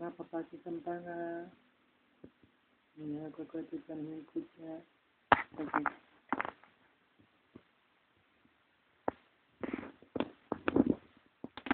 Napapasitan tangan, menyapa ketukan kuda,